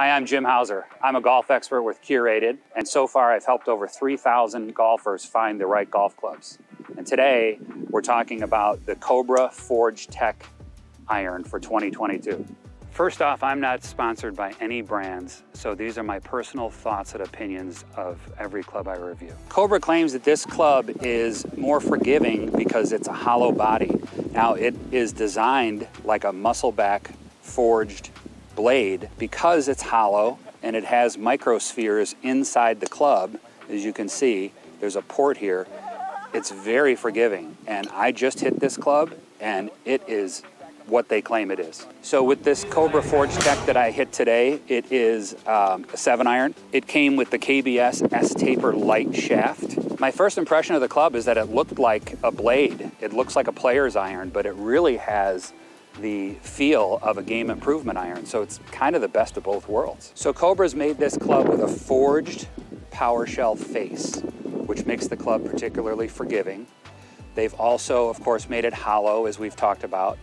Hi, I'm Jim Hauser. I'm a golf expert with Curated, and so far I've helped over 3,000 golfers find the right golf clubs. And today we're talking about the Cobra Forged Tec iron for 2022. First off, I'm not sponsored by any brands, so these are my personal thoughts and opinions of every club I review. Cobra claims that this club is more forgiving because it's a hollow body. Now, it is designed like a muscle back forged blade, because it's hollow and it has microspheres inside the club, as you can see, there's a port here. It's very forgiving. And I just hit this club and it is what they claim it is. So with this Cobra Forged Tec that I hit today, it is um, a seven iron. It came with the KBS S-Taper light shaft. My first impression of the club is that it looked like a blade. It looks like a player's iron, but it really has the feel of a game improvement iron. So it's kind of the best of both worlds. So Cobra's made this club with a forged PowerShell face, which makes the club particularly forgiving. They've also, of course, made it hollow, as we've talked about,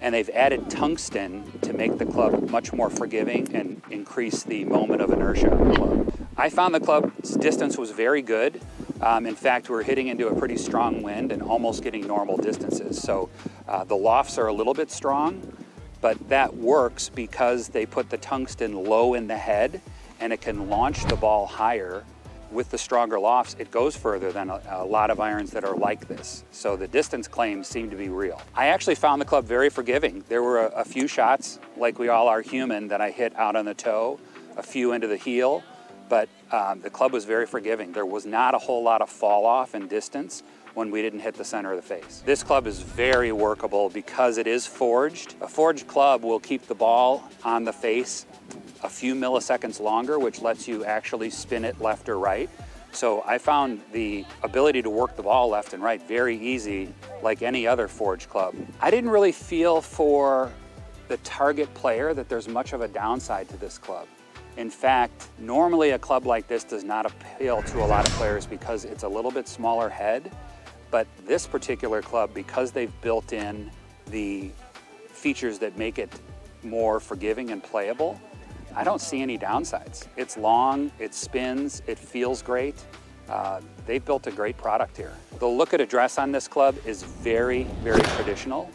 and they've added tungsten to make the club much more forgiving and increase the moment of inertia of the club. I found the club's distance was very good. Um, in fact, we're hitting into a pretty strong wind and almost getting normal distances. So uh, the lofts are a little bit strong, but that works because they put the tungsten low in the head and it can launch the ball higher. With the stronger lofts, it goes further than a, a lot of irons that are like this. So the distance claims seem to be real. I actually found the club very forgiving. There were a, a few shots, like we all are human, that I hit out on the toe, a few into the heel, but um, the club was very forgiving. There was not a whole lot of fall off in distance when we didn't hit the center of the face. This club is very workable because it is forged. A forged club will keep the ball on the face a few milliseconds longer, which lets you actually spin it left or right. So I found the ability to work the ball left and right very easy, like any other forged club. I didn't really feel for the target player that there's much of a downside to this club. In fact, normally a club like this does not appeal to a lot of players because it's a little bit smaller head, but this particular club, because they've built in the features that make it more forgiving and playable, I don't see any downsides. It's long, it spins, it feels great. Uh, they've built a great product here. The look at address on this club is very, very traditional.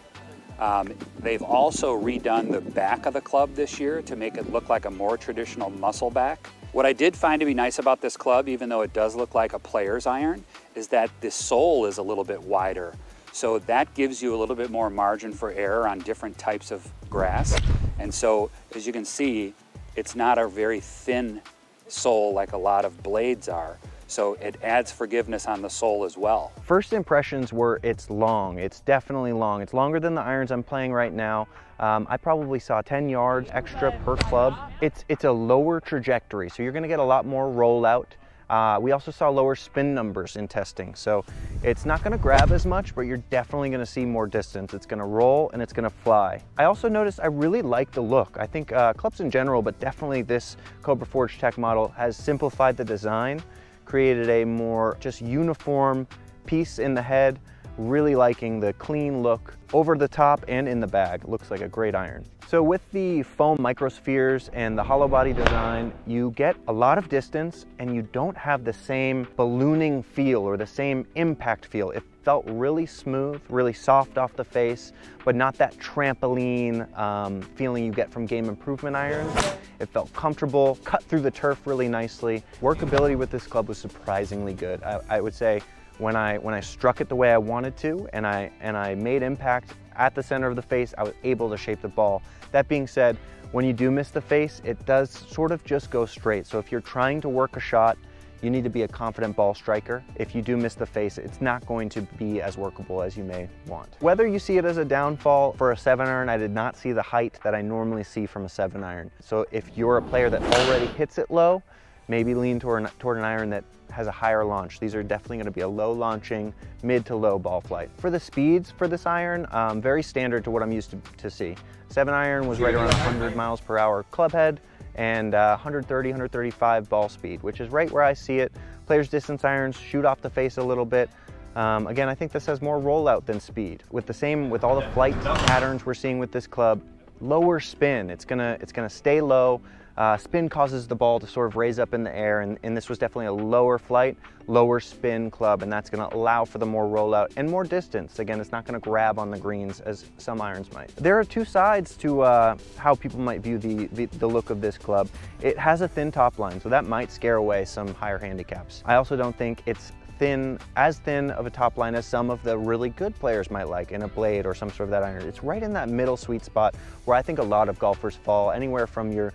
Um, they've also redone the back of the club this year to make it look like a more traditional muscle back. What I did find to be nice about this club, even though it does look like a player's iron, is that the sole is a little bit wider. So that gives you a little bit more margin for error on different types of grass. And so, as you can see, it's not a very thin sole like a lot of blades are. So it adds forgiveness on the sole as well. First impressions were it's long. It's definitely long. It's longer than the irons I'm playing right now. Um, I probably saw 10 yards extra per club. It's, it's a lower trajectory, so you're gonna get a lot more rollout. Uh, we also saw lower spin numbers in testing, so it's not gonna grab as much, but you're definitely gonna see more distance. It's gonna roll and it's gonna fly. I also noticed I really like the look. I think uh, clubs in general, but definitely this Cobra Forged Tec model has simplified the design created a more just uniform piece in the head, really liking the clean look over the top and in the bag. Looks like a great iron. So with the foam microspheres and the hollow body design, you get a lot of distance and you don't have the same ballooning feel or the same impact feel. It felt really smooth, really soft off the face, but not that trampoline um, feeling you get from game improvement irons. It felt comfortable, cut through the turf really nicely. Workability with this club was surprisingly good. I, I would say when I, when I struck it the way I wanted to and I, and I made impact at the center of the face, I was able to shape the ball. That being said, when you do miss the face, it does sort of just go straight. So if you're trying to work a shot, you need to be a confident ball striker. If you do miss the face, it's not going to be as workable as you may want. Whether you see it as a downfall for a seven iron, I did not see the height that I normally see from a seven iron. So if you're a player that already hits it low, maybe lean toward toward an iron that has a higher launch. These are definitely gonna be a low launching, mid to low ball flight. For the speeds for this iron, um, very standard to what I'm used to, to see. Seven iron was right around 100 miles per hour club head and uh, 130, 135 ball speed, which is right where I see it. Players distance irons shoot off the face a little bit. Um, again, I think this has more rollout than speed. With the same, with all the flight patterns we're seeing with this club, lower spin. It's gonna, it's gonna stay low. Uh, spin causes the ball to sort of raise up in the air, and, and this was definitely a lower flight, lower spin club, and that's gonna allow for the more rollout and more distance. Again, it's not gonna grab on the greens as some irons might. There are two sides to uh, how people might view the, the, the look of this club. It has a thin top line, so that might scare away some higher handicaps. I also don't think it's thin, as thin of a top line as some of the really good players might like in a blade or some sort of that iron. It's right in that middle sweet spot where I think a lot of golfers fall, anywhere from your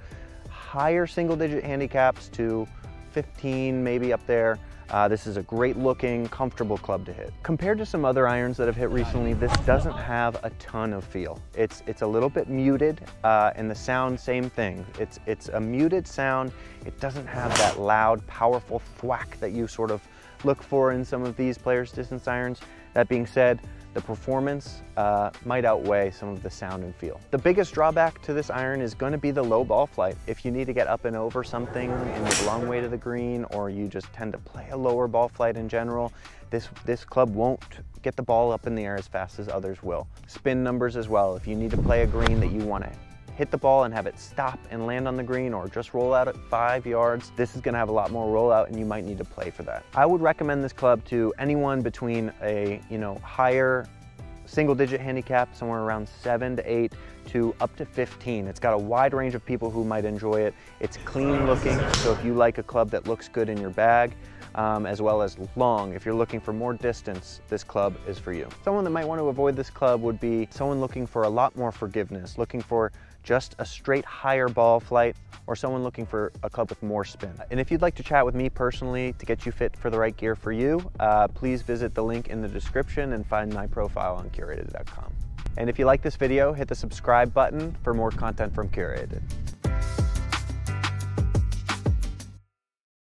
higher single digit handicaps to 15, maybe up there. Uh, this is a great looking, comfortable club to hit. Compared to some other irons that have hit recently, this doesn't have a ton of feel. It's, it's a little bit muted, uh, and the sound, same thing. It's, it's a muted sound. It doesn't have that loud, powerful thwack that you sort of look for in some of these players' distance irons. That being said, the performance uh, might outweigh some of the sound and feel. The biggest drawback to this iron is going to be the low ball flight. If you need to get up and over something and you long way to the green or you just tend to play a lower ball flight in general, this, this club won't get the ball up in the air as fast as others will. Spin numbers as well. If you need to play a green that you want to hit the ball and have it stop and land on the green or just roll out at five yards, this is gonna have a lot more rollout and you might need to play for that. I would recommend this club to anyone between a you know higher single digit handicap, somewhere around seven to eight to up to 15. It's got a wide range of people who might enjoy it. It's clean looking, so if you like a club that looks good in your bag, um, as well as long. If you're looking for more distance, this club is for you. Someone that might want to avoid this club would be someone looking for a lot more forgiveness, looking for just a straight higher ball flight, or someone looking for a club with more spin. And if you'd like to chat with me personally to get you fit for the right gear for you, uh, please visit the link in the description and find my profile on curated.com. And if you like this video, hit the subscribe button for more content from Curated.